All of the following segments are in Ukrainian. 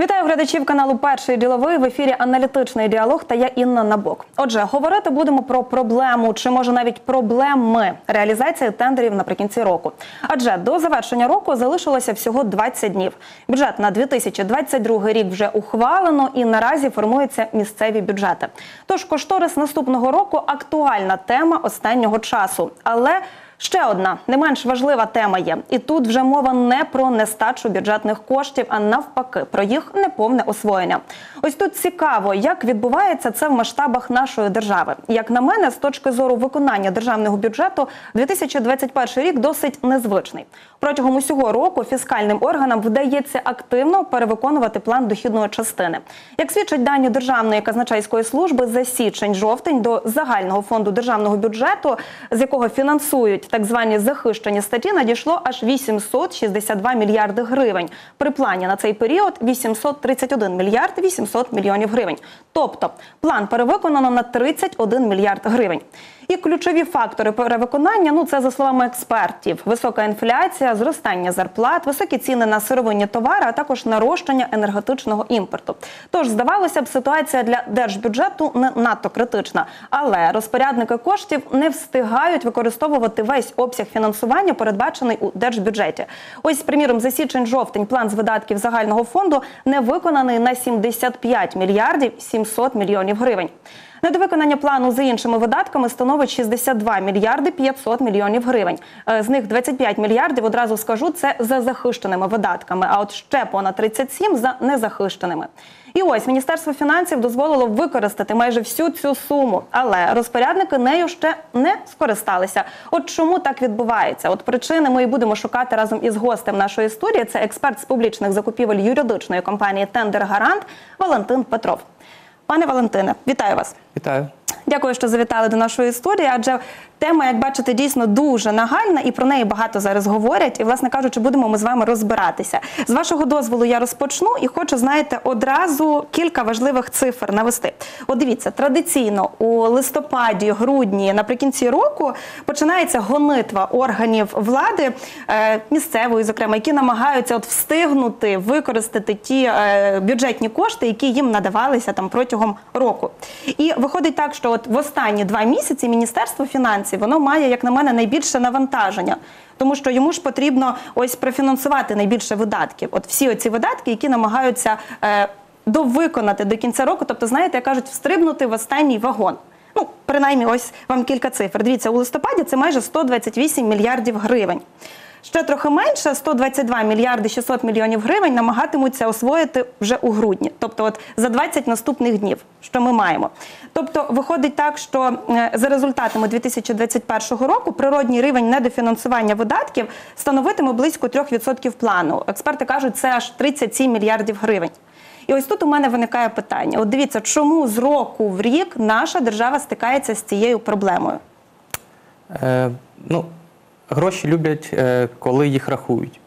Вітаю глядачів каналу Перший діловий в ефірі аналітичний діалог. Та я Інна Набок. Отже, говорити будемо про проблему чи може навіть проблеми реалізації тендерів наприкінці року. Адже до завершення року залишилося всього 20 днів. Бюджет на 2022 рік вже ухвалено і наразі формуються місцеві бюджети. Тож кошторис наступного року актуальна тема останнього часу, але Ще одна не менш важлива тема є, і тут вже мова не про нестачу бюджетних коштів, а навпаки, про їх неповне освоєння. Ось тут цікаво, як відбувається це в масштабах нашої держави. Як на мене, з точки зору виконання державного бюджету, 2021 рік досить незвичний. Протягом усього року фіскальним органам вдається активно перевиконувати план дохідної частини. Як свідчать дані Державної казначейської служби за січень-жовтень до загального фонду державного бюджету, з якого фінансують так звані захищені статті, надійшло аж 862 мільярди гривень. При плані на цей період 831 мільярд 800 мільйонів гривень. Тобто план перевиконано на 31 мільярд гривень. І ключові фактори перевиконання ну це за словами експертів: висока інфляція, зростання зарплат, високі ціни на сировинні товари, а також нарощення енергетичного імпорту. Тож здавалося б, ситуація для держбюджету не надто критична, але розпорядники коштів не встигають використовувати весь обсяг фінансування, передбачений у держбюджеті. Ось, приміром, за січень-жовтень план з видатків загального фонду не виконаний на 75 мільярдів 700 мільйонів гривень. Недовиконання плану за іншими видатками становить 62 мільярди 500 мільйонів гривень. Е, З них 25 мільярдів, одразу скажу, це за захищеними видатками, а от ще понад 37 за незахищеними. І ось Міністерство фінансів дозволило використати майже всю цю суму, але розпорядники нею ще не скористалися. От чому так відбувається? От причини ми і будемо шукати разом із гостем нашої студії. Це експерт з публічних закупівель юридичної компанії Тендер Гарант Валентин Петров. Пане Валентине, вітаю вас. Вітаю. Дякую, що завітали до нашої студії. Адже тема, як бачите, дійсно дуже нагальна, і про неї багато зараз говорять. І, власне кажучи, будемо ми з вами розбиратися. З вашого дозволу я розпочну і хочу, знаєте, одразу кілька важливих цифр навести. От дивіться, традиційно у листопаді, грудні, наприкінці року починається гонитва органів влади е, місцевої, зокрема, які намагаються от встигнути використати ті е, бюджетні кошти, які їм надавалися там протягом року. І виходить так, що от в останні два місяці Міністерство фінансів воно має, як на мене, найбільше навантаження. Тому що йому ж потрібно ось профінансувати найбільше видатків. От всі оці видатки, які намагаються е, довиконати до кінця року, тобто, знаєте, як кажуть, встрибнути в останній вагон. Ну, принаймні, ось вам кілька цифр. Дивіться, у листопаді це майже 128 мільярдів гривень. Ще трохи менше 122 мільярди 600 мільйонів гривень намагатимуться освоїти вже у грудні, тобто от за 20 наступних днів, що ми маємо. Тобто виходить так, що е, за результатами 2021 року природній рівень недофінансування видатків становитиме близько 3% плану. Експерти кажуть, це аж 37 мільярдів гривень. І ось тут у мене виникає питання: от дивіться, чому з року в рік наша держава стикається з цією проблемою? Е, ну, гроші люблять, е, коли їх рахують.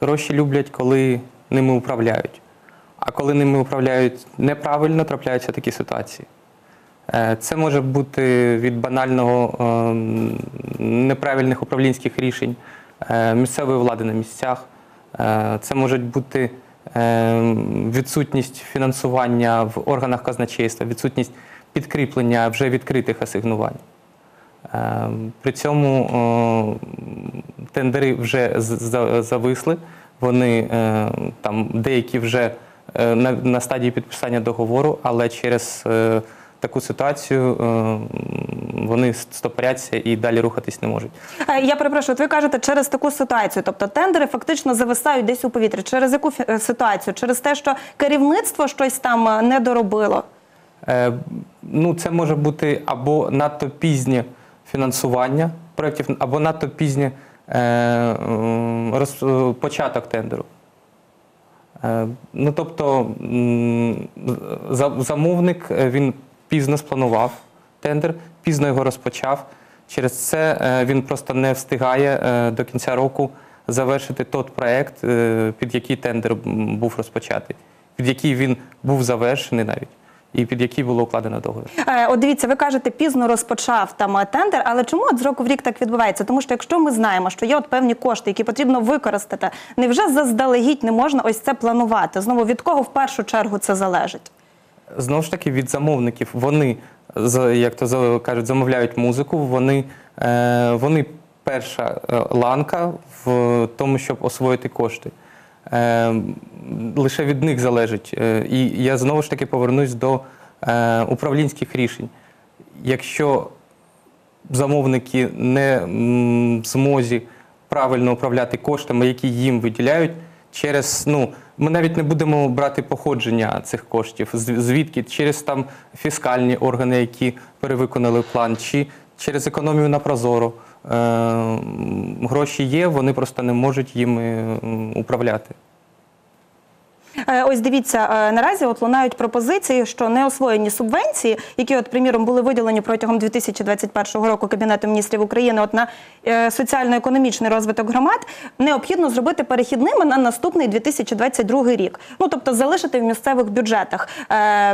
Гроші люблять, коли ними управляють. А коли ними управляють неправильно, трапляються такі ситуації. Е, це може бути від банального е, неправильних управлінських рішень місцевої влади на місцях. Це можуть бути відсутність фінансування в органах казначейства, відсутність підкріплення вже відкритих асигнувань. Е, При цьому тендери вже зависли. Вони е, там деякі вже е, на, стадії підписання договору, але через е, таку ситуацію вони стопоряться і далі рухатись не можуть. Я перепрошую, от ви кажете через таку ситуацію, тобто тендери фактично зависають десь у повітрі. Через яку ситуацію? Через те, що керівництво щось там не доробило. Е, Ну, це може бути або надто пізнє фінансування проєктів, або надто пізнє е, е, початок тендеру. Е, Ну, тобто замовник він пізно спланував тендер, пізно його розпочав. Через це він просто не встигає до кінця року завершити той проект, е, під який тендер був розпочатий, під який він був завершений навіть. І під які було укладено договір. Е, От дивіться, ви кажете, пізно розпочав там е, тендер, але чому от з року в рік так відбувається? Тому що якщо ми знаємо, що є от певні кошти, які потрібно використати, невже заздалегідь не можна ось це планувати? Знову від кого в першу чергу це залежить? Знову ж таки, від замовників вони, як то кажуть, замовляють музику. Вони, е, вони перша ланка в тому, щоб освоїти кошти. Е, лише від них залежить. Е, і я знову ж таки повернусь до е, управлінських рішень. Якщо замовники не змозі правильно управляти коштами, які їм виділяють, через ну ми навіть не будемо брати походження цих коштів, звідки через там фіскальні органи, які перевиконали план, чи через економію на прозоро. Е, гроші є, вони просто не можуть їм управляти. Е, Ось дивіться, е, наразі от лунають пропозиції, що неосвоєні субвенції, які, от, приміром, були виділені протягом 2021 року Кабінету міністрів України от на е, соціально-економічний розвиток громад, необхідно зробити перехідними на наступний 2022 рік. Ну тобто залишити в місцевих бюджетах.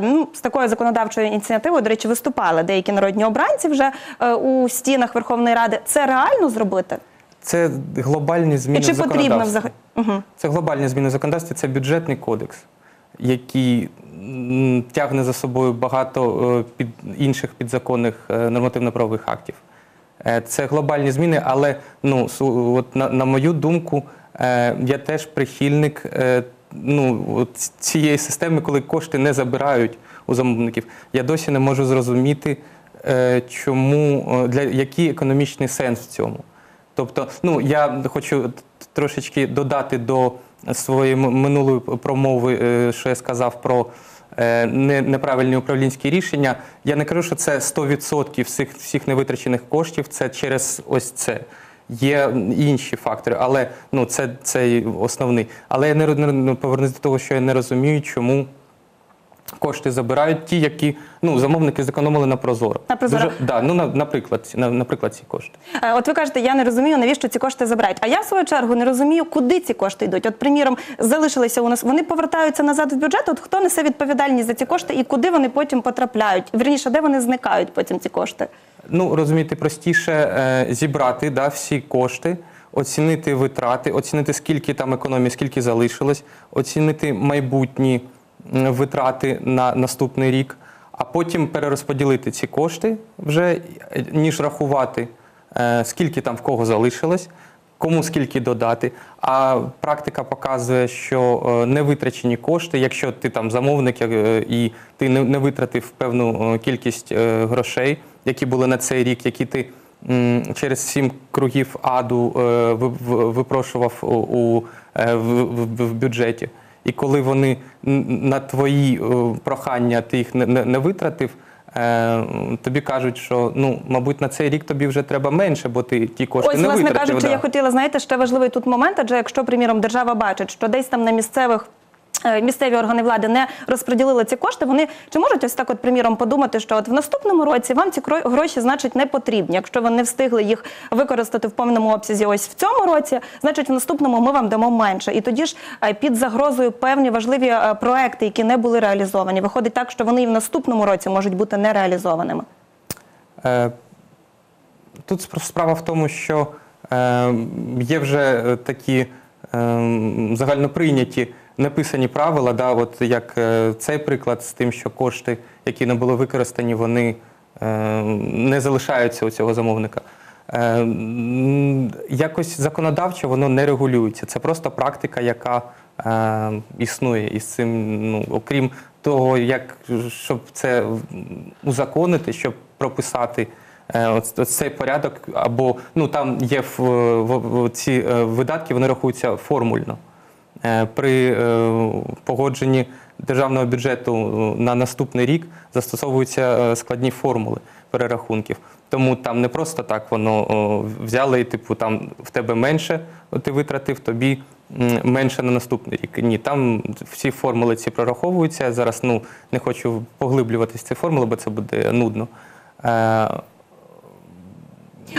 Ну, з такою законодавчою ініціативою, до речі, виступали деякі народні обранці вже у стінах Верховної Ради. Це реально зробити? Це глобальні зміни І чи в потрібно законодавстві. взагалі? Угу. Це глобальні зміни в законодавстві, це бюджетний кодекс, який тягне за собою багато е, під інших підзаконних е, нормативно-правових актів. Е, Це глобальні зміни, але ну, от на, на мою думку, я теж прихильник ну, от цієї системи, коли кошти не забирають у замовників. Я досі не можу зрозуміти, чому, для, який економічний сенс в цьому. Тобто, ну я хочу трошечки додати до своєї минулої промови, е, що я сказав про е, неправильні управлінські рішення. Я не кажу, що це 100% всіх, всіх невитрачених коштів, це через ось це. Є інші фактори, але ну це, це основний. Але я не, не повернусь до того, що я не розумію, чому кошти забирають ті, які ну замовники зекономили на прозоро. На Прозоро. Дуже, да, ну на, наприклад, на, наприклад, ці кошти. Е, От ви кажете, я не розумію, навіщо ці кошти забирають. А я в свою чергу не розумію, куди ці кошти йдуть. От, приміром, залишилися у нас, вони повертаються назад в бюджет. От хто несе відповідальність за ці кошти і куди вони потім потрапляють? Вірніше, де вони зникають потім ці кошти? Ну, розумієте, простіше е, зібрати да, всі кошти, оцінити витрати, оцінити, скільки там економії, скільки залишилось, оцінити майбутні витрати на наступний рік, а потім перерозподілити ці кошти вже, е, ніж рахувати, е, скільки там в кого залишилось. Кому скільки додати, а практика показує, що е, невитрачені кошти, якщо ти там замовник і ти не, витратив певну кількість грошей, які були на цей рік, які ти через сім кругів аду ви- ви- випрошував у, у, в, в, в бюджеті. І коли вони на твої е, прохання ти їх не, не, не витратив, е, тобі кажуть, що ну, мабуть, на цей рік тобі вже треба менше, бо ти ті кошти Ось, не власне кажучи, да. я хотіла, знаєте, ще важливий тут момент, адже якщо, приміром, держава бачить, що десь там на місцевих. Е, Місцеві органи влади не розподілили ці кошти. Вони чи можуть ось так, от приміром, подумати, що от в наступному році вам ці гроші, значить, не потрібні. Якщо ви не встигли їх використати в повному обсязі, ось в цьому році, значить в наступному ми вам дамо менше. І тоді ж е, під загрозою певні важливі е, проекти, які не були реалізовані. Виходить так, що вони і в наступному році можуть бути не реалізованими. Е, Тут спр- справа в тому, що є вже такі е, загальноприйняті неписані правила, да, от як е, цей приклад з тим, що кошти, які не були використані, вони е, не залишаються у цього замовника. Е, Якось законодавчо воно не регулюється. Це просто практика, яка е, існує. І з цим, ну, окрім того, як щоб це узаконити, щоб прописати. Е, цей порядок, або ну там є в, в, ці видатки, вони рахуються формульно. Е, При е, погодженні державного бюджету е, на наступний рік застосовуються складні формули перерахунків. Тому там не просто так воно взяли і типу там в тебе менше ти витратив, тобі менше на наступний рік. Ні, там всі формули ці прораховуються. Я зараз ну не хочу поглиблюватись ці формули, бо це буде нудно.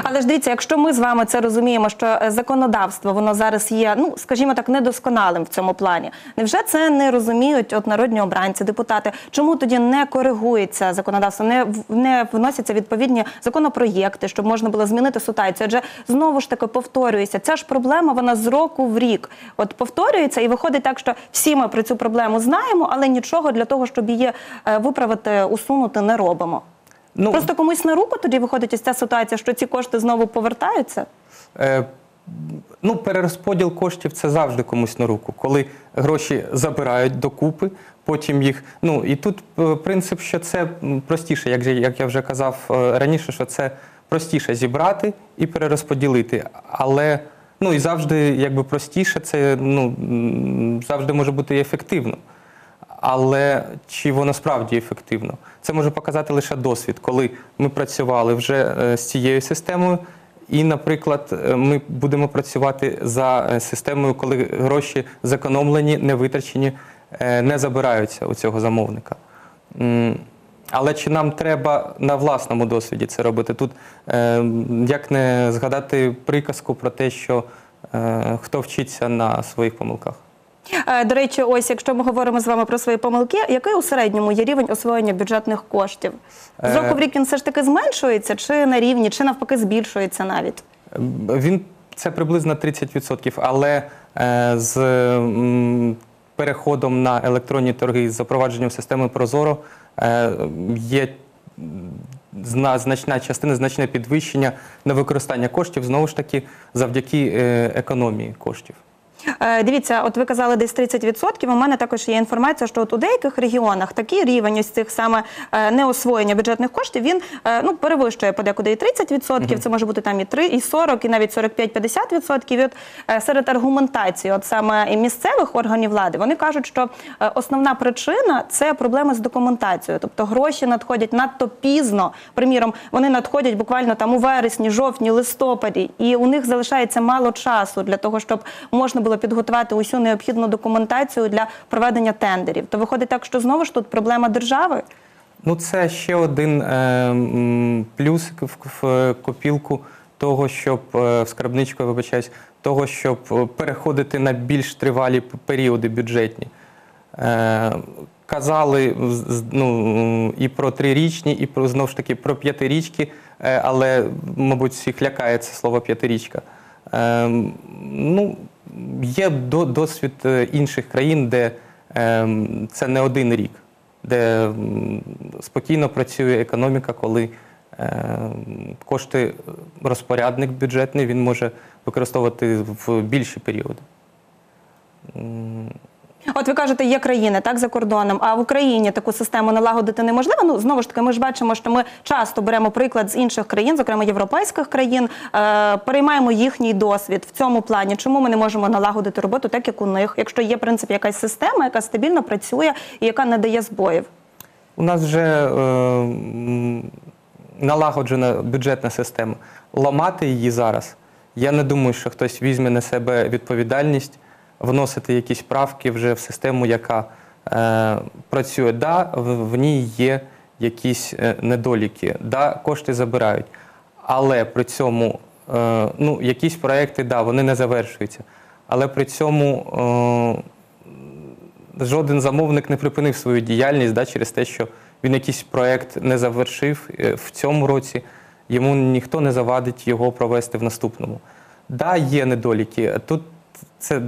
Але ж дивіться, якщо ми з вами це розуміємо, що е, законодавство воно зараз є, ну скажімо так, недосконалим в цьому плані. Невже це не розуміють от народні обранці, депутати? Чому тоді не коригується законодавство, не не вносяться відповідні законопроєкти, щоб можна було змінити ситуацію? Адже знову ж таки повторюється, ця ж проблема вона з року в рік. От повторюється, і виходить так, що всі ми про цю проблему знаємо, але нічого для того, щоб її е, виправити, усунути, не робимо. Ну, Просто комусь на руку тоді виходить ось ця ситуація, що ці кошти знову повертаються. Е, Ну, перерозподіл коштів це завжди комусь на руку, коли гроші забирають докупи, потім їх. Ну і тут е, принцип, що це простіше, як, як я вже казав е, раніше, що це простіше зібрати і перерозподілити. Але ну і завжди, якби простіше, це ну завжди може бути ефективно. Але чи воно справді ефективно? Це може показати лише досвід, коли ми працювали вже е, з цією системою, і, наприклад, е, ми будемо працювати за е, системою, коли гроші зекономлені, не витрачені, не забираються у цього замовника. Але чи нам треба на власному досвіді це робити? Тут як не згадати приказку про те, що хто вчиться на своїх помилках? Е, До речі, ось якщо ми говоримо з вами про свої помилки, який у середньому є рівень освоєння бюджетних коштів? З року в рік він все ж таки зменшується, чи на рівні, чи навпаки збільшується навіть? Він це приблизно 30%, але е, з переходом на електронні торги з запровадженням системи Прозоро е, є значна частина, значне підвищення на використання коштів знову ж таки завдяки економії коштів. Е, Дивіться, от ви казали десь 30%. У мене також є інформація, що от у деяких регіонах такий рівень ось цих саме е, неосвоєння бюджетних коштів він е, ну перевищує подекуди і 30%, Це може бути там і 3, і 40, і навіть 45-50%. І от серед аргументації, от саме і місцевих органів влади, вони кажуть, що основна причина це проблеми з документацією, тобто гроші надходять надто пізно. Приміром, вони надходять буквально там у вересні, жовтні, листопаді, і у них залишається мало часу для того, щоб можна було підготувати усю необхідну документацію для проведення тендерів. То виходить так, що знову ж тут проблема держави. Ну, це ще один е, м, плюсик в, копілку того, щоб е, в скарбничку, вибачаюсь, того, щоб е, переходити на більш тривалі періоди бюджетні. Е, казали ну, і про трирічні, і про знову ж таки про п'ятирічки, е, але, мабуть, всіх лякає це слово п'ятирічка. Е, ну, є до, досвід е, інших країн, де е, це не один рік де спокійно працює економіка, коли е, кошти розпорядник бюджетний він може використовувати в більші періоди. От ви кажете, є країни так за кордоном, а в Україні таку систему налагодити неможливо. Ну знову ж таки, ми ж бачимо, що ми часто беремо приклад з інших країн, зокрема європейських країн, е, переймаємо їхній досвід в цьому плані. Чому ми не можемо налагодити роботу так, як у них, якщо є в принципі якась система, яка стабільно працює і яка не дає збоїв? У нас вже е, налагоджена бюджетна система. Ламати її зараз. Я не думаю, що хтось візьме на себе відповідальність вносити якісь правки вже в систему, яка е, працює. Да, в, в ній є якісь е, недоліки, да, кошти забирають. Але при цьому е, ну, якісь проекти, да, вони не завершуються. Але при цьому е, жоден замовник не припинив свою діяльність да, через те, що він якийсь проект не завершив е, в цьому році, йому ніхто не завадить його провести в наступному. Да, є недоліки. Тут це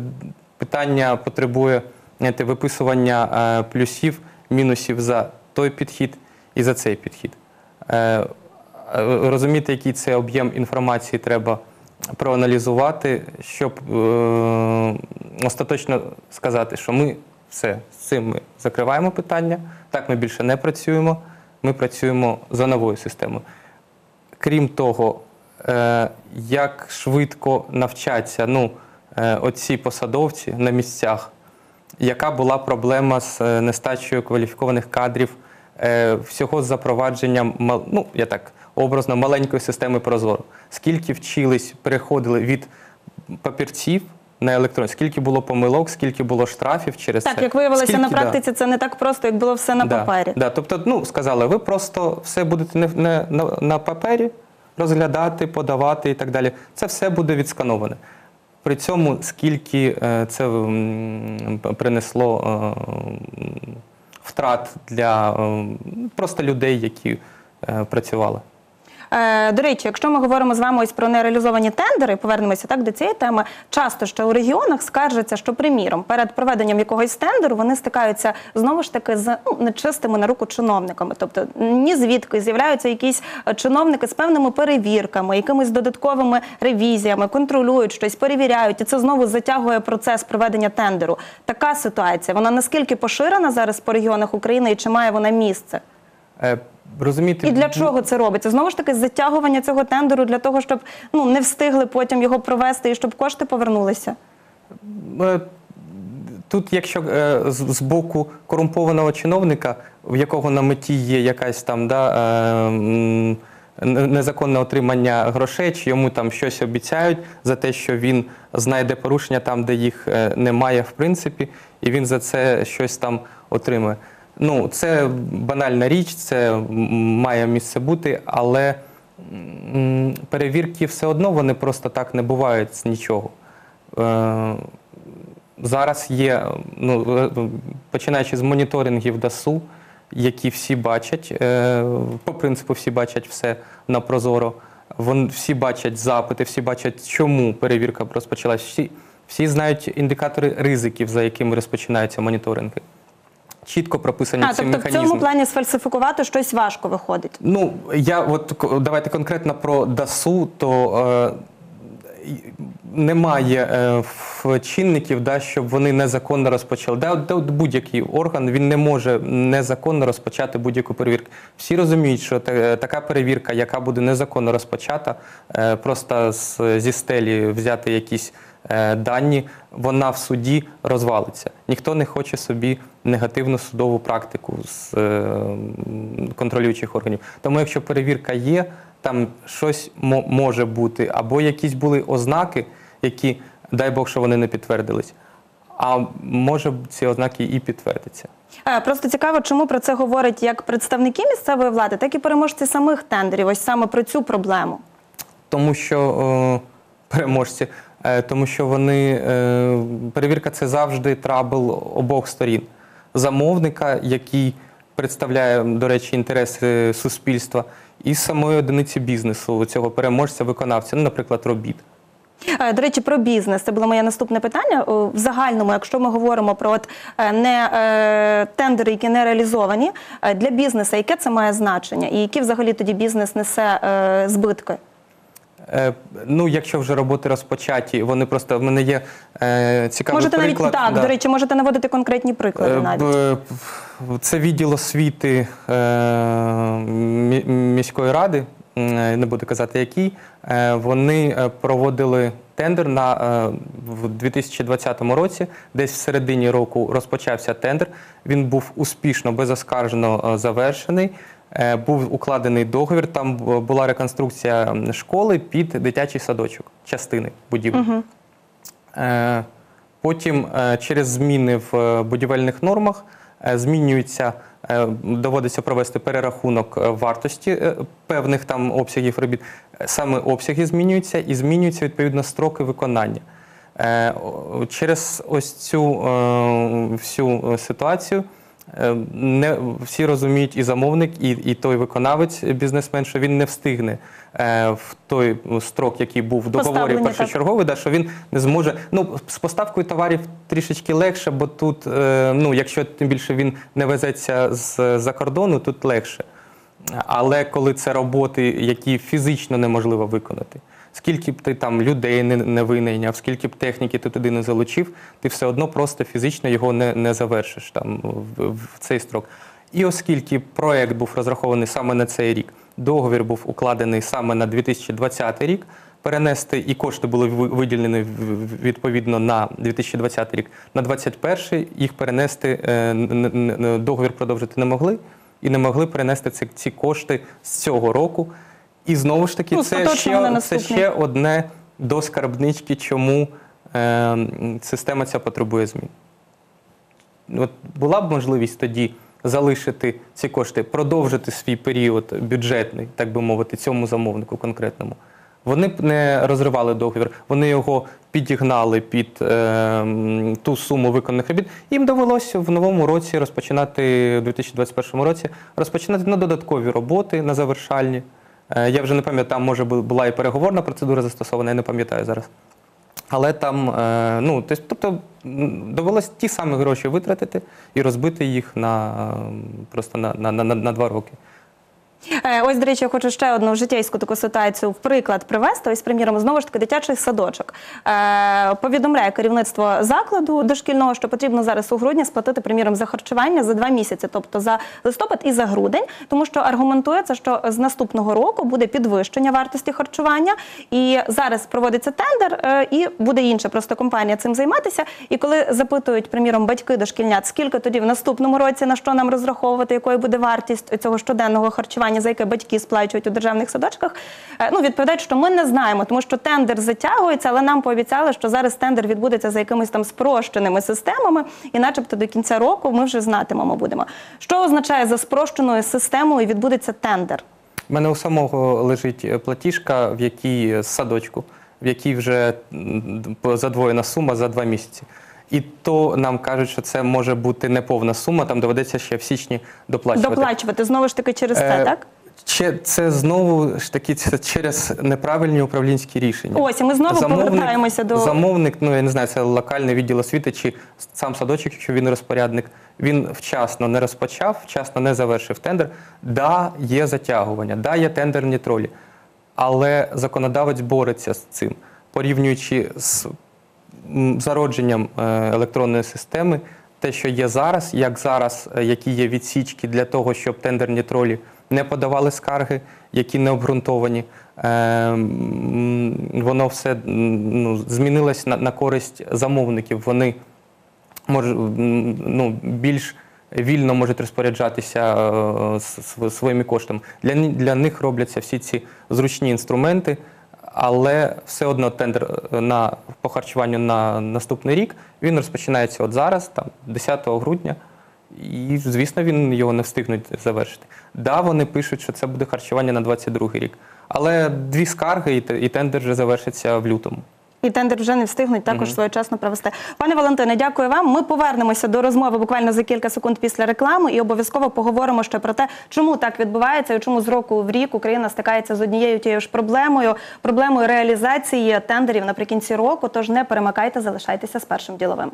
питання потребує знаєте, виписування е, плюсів, мінусів за той підхід і за цей підхід. Е, е, Розуміти, який це об'єм інформації треба проаналізувати, щоб остаточно сказати, що ми все з цим ми закриваємо питання. Так ми більше не працюємо. Ми працюємо за новою системою. Крім того, як швидко навчаться ну, оці посадовці на місцях, яка була проблема з е, нестачею кваліфікованих кадрів, е, всього з запровадженням, ну, я так образно, маленької системи Прозоро. Скільки вчились, переходили від папірців на електронні, скільки було помилок, скільки було штрафів через Так, це. як виявилося Скільки, на да. практиці, це не так просто, як було все на Да, папері. Да, тобто, ну, сказали, ви просто все будете не, не на, на папері, розглядати, подавати і так далі. Це все буде відскановане. При цьому скільки е, це принесло е, втрат для е, просто людей, які працювали. Е, До речі, якщо ми говоримо з вами ось про нереалізовані тендери, повернемося так до цієї теми. Часто що у регіонах скаржаться, що приміром перед проведенням якогось тендеру вони стикаються знову ж таки з ну, нечистими на руку чиновниками. Тобто ні звідки з'являються якісь е, чиновники з певними перевірками, якимись додатковими ревізіями, контролюють щось, перевіряють, і це знову затягує процес проведення тендеру. Така ситуація вона наскільки поширена зараз по регіонах України і чи має вона місце? Розумієте, І для чого це робиться? Знову ж таки, затягування цього тендеру для того, щоб ну не встигли потім його провести і щоб кошти повернулися. Е, Тут, якщо е, з боку корумпованого чиновника, в якого на меті є якась там да, е, незаконне отримання грошей, чи йому там щось обіцяють за те, що він знайде порушення там, де їх немає, в принципі, і він за це щось там отримує. Ну, це банальна річ, це має місце бути, але перевірки все одно вони просто так не бувають з нічого. Е, Зараз є, ну, е, починаючи з моніторингів ДАСУ, які всі бачать, е, по принципу, всі бачать все на прозоро. Вон, всі бачать запити, всі бачать, чому перевірка розпочалась. Всі, всі знають індикатори ризиків, за якими розпочинаються моніторинги. Чітко прописані А ці тобто в цьому плані сфальсифікувати щось важко виходить. Ну, я от давайте конкретно про ДАСУ, то е, немає е, в чинників, да, щоб вони незаконно розпочали. Да, от будь-який орган він не може незаконно розпочати будь-яку перевірку. Всі розуміють, що та- така перевірка, яка буде незаконно розпочата, е, просто з, зі стелі взяти якісь дані, вона в суді розвалиться. Ніхто не хоче собі негативну судову практику з е, контролюючих органів. Тому, якщо перевірка є, там щось може бути, або якісь були ознаки, які, дай Бог, що вони не підтвердились. А може ці ознаки і підтвердяться. Е, Просто цікаво, чому про це говорять як представники місцевої влади, так і переможці самих тендерів. Ось саме про цю проблему. Тому що е, переможці, е, тому що вони е, перевірка це завжди trouble обох сторін. Замовника, який представляє, до речі, інтереси суспільства, і самої одиниці бізнесу цього переможця, виконавця, ну, наприклад, робіт. Е, До речі, про бізнес це було моє наступне питання. В загальному, якщо ми говоримо про от е, не е, тендери, які не реалізовані е, для бізнесу, яке це має значення, і які взагалі тоді бізнес несе е, збитки? Е, ну, якщо вже роботи розпочаті, вони просто в мене є е, цікавий Можете навіть так, да. до речі, можете наводити конкретні приклади Е, навіть. Це відділ освіти е, міської ради, е, не буду казати який. Е, Вони е, проводили тендер на е, в 2020 році. Десь в середині року розпочався тендер. Він був успішно, безоскаржено е, завершений. Е, Був укладений договір. Там була реконструкція школи під дитячий садочок, частини будівлі. Е, Потім е, через зміни в е, будівельних нормах е, змінюється, е, доводиться провести перерахунок е, вартості е, певних там обсягів робіт. Е, Саме обсяги змінюються і змінюються відповідно строки виконання. Е, Через ось цю е, всю ситуацію е, не всі розуміють і замовник, і, і той виконавець, бізнесмен, що він не встигне е, в той строк, який був в договорі першочерговий, да, що він не зможе. Ну, з поставкою товарів трішечки легше, бо тут, е, ну, якщо тим більше він не везеться з-за кордону, тут легше. Але коли це роботи, які фізично неможливо виконати, скільки б ти там людей не, не винайняв, скільки б техніки ти туди не залучив, ти все одно просто фізично його не, не завершиш там в, в цей строк. І оскільки проект був розрахований саме на цей рік, договір був укладений саме на 2020 рік, перенести і кошти були виділені відповідно на 2020 рік, на 2021 їх перенести е, договір продовжити не могли і не могли перенести ці кошти з цього року. І знову ж таки, Ну, це, ще, це ще одне до скарбнички, чому е, система ця потребує змін. От була б можливість тоді залишити ці кошти, продовжити свій період бюджетний, так би мовити, цьому замовнику конкретному. Вони б не розривали договір, вони його підігнали під е, ту суму виконаних робіт. Їм довелося в новому році розпочинати, у 2021 році, розпочинати на додаткові роботи, на завершальні. Е, я вже не пам'ятаю, там може була і переговорна процедура застосована, я не пам'ятаю зараз. Але там, е, ну, тобто, м, довелось ті самі гроші витратити і розбити їх на просто на, на, на, на два роки. Е, Ось, до речі, я хочу ще одну життєйську таку ситуацію в приклад привести. Ось, приміром, знову ж таки, дитячий садочок. Е, повідомляє керівництво закладу дошкільного, що потрібно зараз у грудні сплатити, приміром, за харчування за два місяці, тобто за листопад і за грудень, тому що аргументується, що з наступного року буде підвищення вартості харчування, і зараз проводиться тендер, е, і буде інша просто компанія цим займатися. І коли запитують, приміром, батьки дошкільнят, скільки тоді в наступному році на що нам розраховувати, якою буде вартість цього щоденного харчування, за яке батьки сплачують у державних садочках, е, ну відповідають, що ми не знаємо, тому що тендер затягується, але нам пообіцяли, що зараз тендер відбудеться за якимись там спрощеними системами, і, начебто, до кінця року ми вже знатимемо будемо. Що означає за спрощеною системою відбудеться тендер? У мене у самого лежить е, платіжка, в якій е, з садочку, в якій вже задвоєна сума за два місяці. І то нам кажуть, що це може бути неповна сума, там доведеться ще в січні доплачувати. Доплачувати знову ж таки через це, Е, так? Че- Це знову ж таки це через неправильні управлінські рішення. Ось, і ми знову повертаємося до- замовник. Ну я не знаю, це локальний відділ освіти чи сам садочок, якщо він розпорядник. Він вчасно не розпочав, вчасно не завершив тендер. Да, є затягування, да, є тендерні тролі, але законодавець бореться з цим, порівнюючи з зародженням е, електронної системи, те, що є зараз, як зараз, е, які є відсічки для того, щоб тендерні тролі не подавали скарги, які не обґрунтовані. Е, Воно все ну, змінилось на, на користь замовників. Вони може, м, ну, більш вільно можуть розпоряджатися е, своїми коштами. Для, для них робляться всі ці зручні інструменти, але все одно тендер е, на по харчуванню на наступний рік він розпочинається от зараз, там 10 грудня. І, звісно, він його не встигнуть завершити. Да, вони пишуть, що це буде харчування на 22 рік. Але дві скарги, і те- і тендер вже завершиться в лютому. І тендер вже не встигнуть також своєчасно провести. Пане Валентине, дякую вам. Ми повернемося до розмови буквально за кілька секунд після реклами і обов'язково поговоримо ще про те, чому так відбувається і чому з року в рік Україна стикається з однією тією ж проблемою, проблемою реалізації тендерів наприкінці року. Тож не перемикайте, залишайтеся з першим діловим.